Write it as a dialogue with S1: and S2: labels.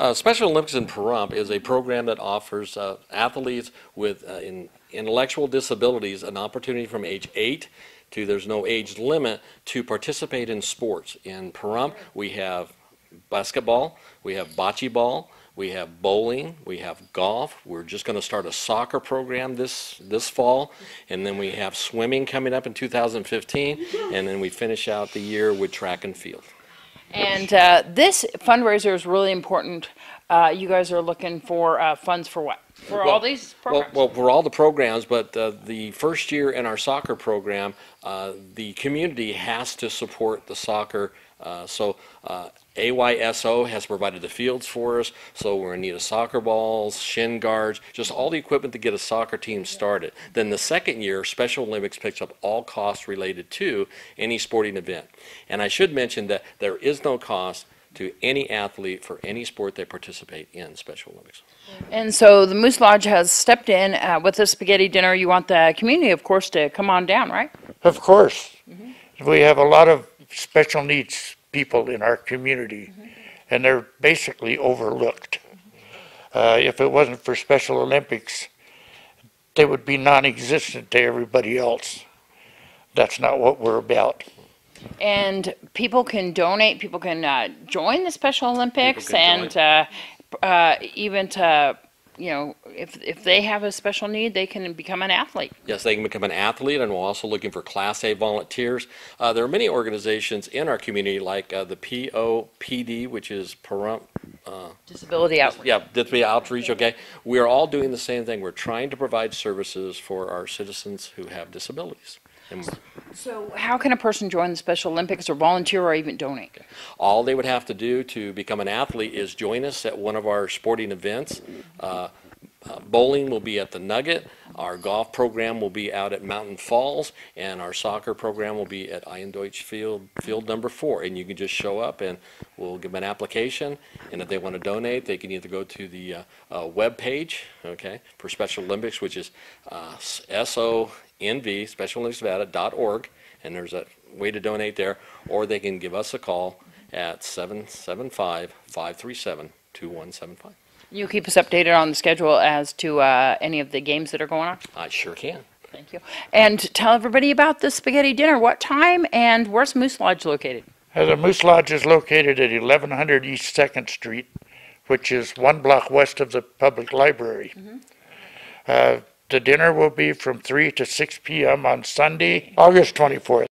S1: Uh, Special Olympics in Pahrump is a program that offers uh, athletes with uh, in intellectual disabilities an opportunity from age eight to there's no age limit to participate in sports. In Pahrump, we have basketball, we have bocce ball, we have bowling, we have golf. We're just going to start a soccer program this this fall, and then we have swimming coming up in 2015, and then we finish out the year with track and field.
S2: And uh, this fundraiser is really important. Uh, You guys are looking for uh, funds for what? For all
S1: Well-
S2: these
S1: Well,
S2: programs?
S1: well, for all the programs, but uh, the first year in our soccer program, uh, the community has to support the soccer. uh, So uh, AYSO has provided the fields for us, so we're in need of soccer balls, shin guards, just all the equipment to get a soccer team started. Then the second year, Special Olympics picks up all costs related to any sporting event. And I should mention that there is no cost to any athlete for any sport they participate in Special Olympics.
S2: And so the Moose Lodge has stepped in uh, with the spaghetti dinner. You want the community, of course, to come on down, right?
S3: Of course. We have a lot of special needs people in our community, and they're basically overlooked. Uh, if it wasn't for Special Olympics, they would be non-existent to everybody else. That's not what we're about.
S2: And people can donate, people can uh, join the Special Olympics and uh, uh, even to, you know, if, if they have a special need, they can become an athlete.
S1: Yes, they can become an athlete, and we're also looking for Class A volunteers. Uh, there are many organizations in our community, like uh, the POPD, which is Pahrump,
S2: Disability outreach.
S1: yeah, Disability Outreach. Okay, we are all doing the same thing. We're trying to provide services for our citizens who have disabilities. And
S2: So how can a person join the Special Olympics or volunteer or even donate?
S1: all they would have to do to become an athlete is join us at one of our sporting events. Uh, uh, bowling will be at the Nugget. Our golf program will be out at Mountain Falls, and our soccer program will be at Ian Deutsch Field, field number four. And you can just show up, and we'll give them an application. And if they want to donate, they can either go to the uh, uh, web page, okay, for Special Olympics, which is uh, sonv specialolympicsnevada.org, and there's a way to donate there. Or they can give us a call at 775 537 2175.
S2: You keep us updated on the schedule as to uh, any of the games that are going on?
S1: I sure can.
S2: Thank you. And tell everybody about the spaghetti dinner. What time and where's Moose Lodge located?
S3: Uh, The Moose Lodge is located at 1100 East Second Street, which is one block west of the public library. Uh, The dinner will be from 3 to 6 p.m. on Sunday, August 24th.